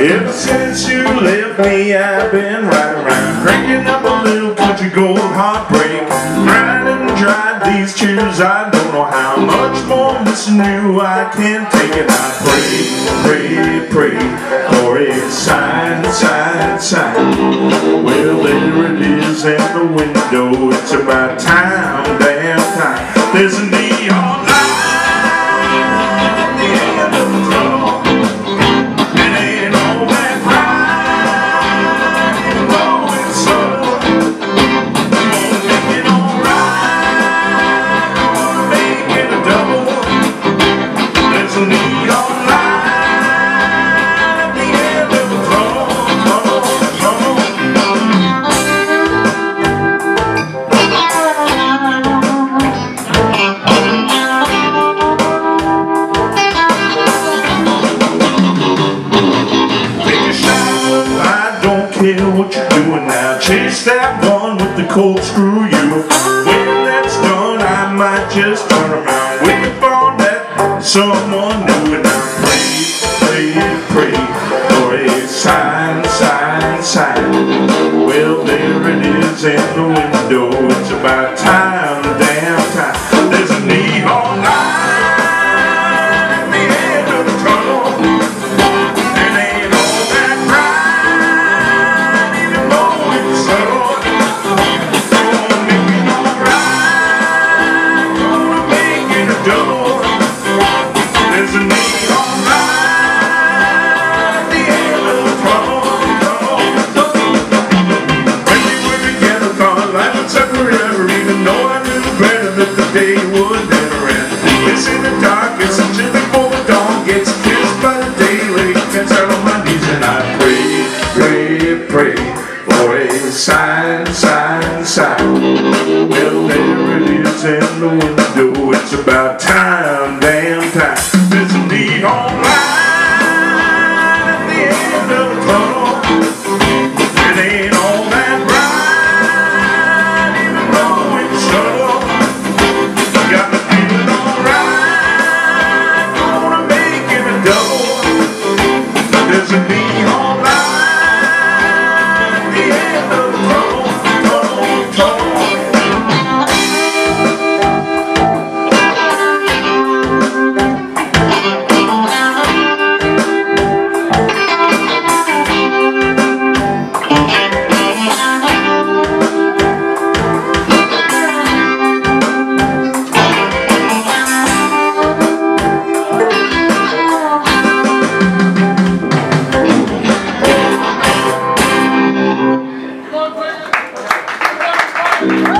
Ever since you left me, I've been riding around, cranking up a little country gold heartbreak. Grinding dry these tears, I don't know how much more missing you I can take it. I pray, pray, pray for a sign, sign, sign. Well, there it is in the window. It's about time, damn time. There's a neon light. Screw you. When that's done, I might just turn around, wait for that someone new, and I pray, pray, pray for a sign, sign, sign. Well, there it is in the window. It's about time. day would never end. It's in the dark, it's until the cold dawn gets kissed by the daylight. Gets out on my knees and I pray, pray, pray for a sign, sign, sign. Well, there it is in the window. It's about time. Thank.